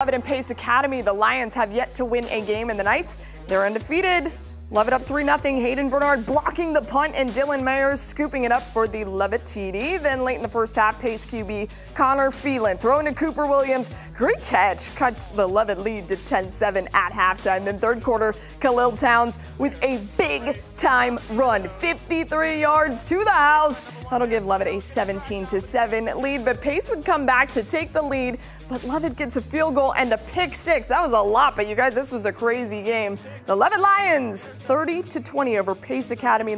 And Pace Academy, the Lions have yet to win a game, and the Knights, they're undefeated. Lovett up 3 0. Hayden Bernard blocking the punt, and Dylan Mayers scooping it up for the Lovett TD. Then late in the first half, Pace QB Connor Phelan throwing to Cooper Williams. Great catch. Cuts the Lovett lead to 10 7 at halftime. Then third quarter, Khalil Towns with a big time run. 53 yards to the house. That'll give Lovett a 17 7 lead, but Pace would come back to take the lead. But Lovett gets a field goal and a pick six. That was a lot, but you guys, this was a crazy game. The Lovett Lions 30 to 20 over Pace Academy.